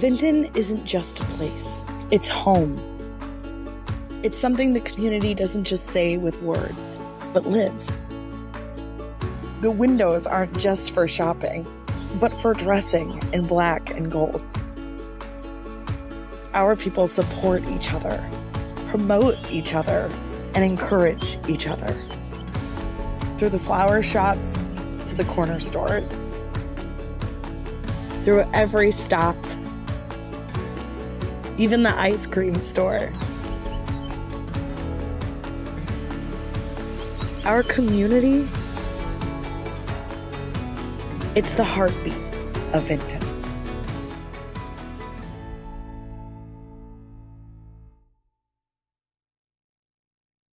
Vinton isn't just a place, it's home. It's something the community doesn't just say with words, but lives. The windows aren't just for shopping, but for dressing in black and gold. Our people support each other, promote each other, and encourage each other. Through the flower shops to the corner stores, through every stop, even the ice cream store. Our community, it's the heartbeat of Vinton.